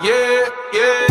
Yeah, yeah.